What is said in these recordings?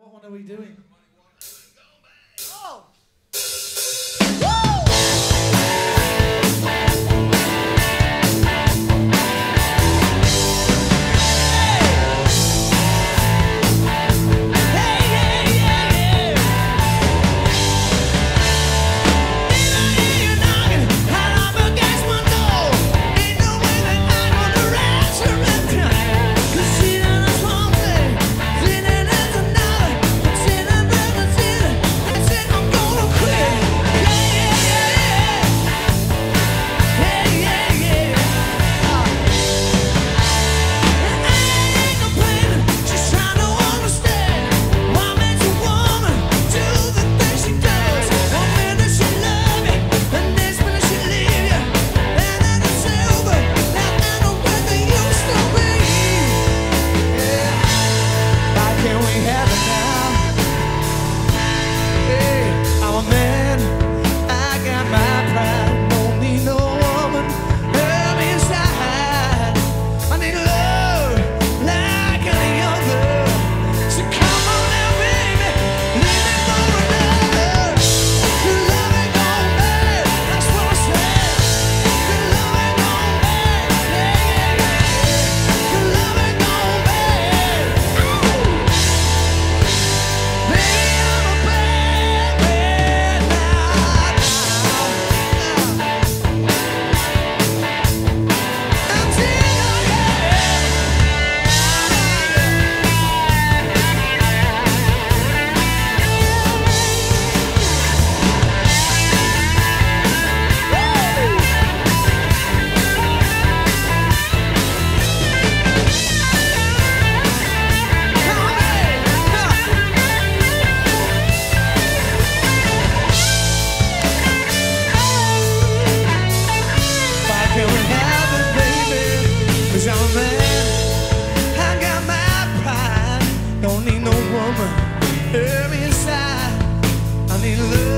What one are we doing? I'm a man, I got my pride. Don't need no woman, inside. I need love.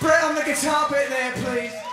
Brent on the guitar bit there, please.